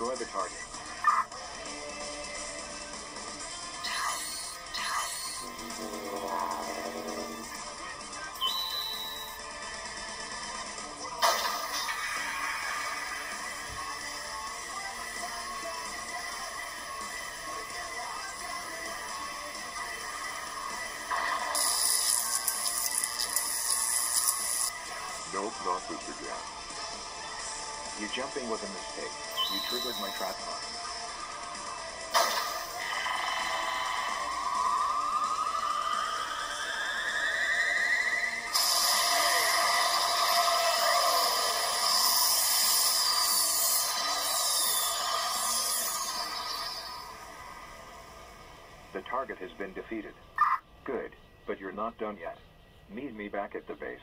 Destroy the target. Nope, not this again. You jumping was a mistake. You triggered my trap line. The target has been defeated. Good, but you're not done yet. Meet me back at the base.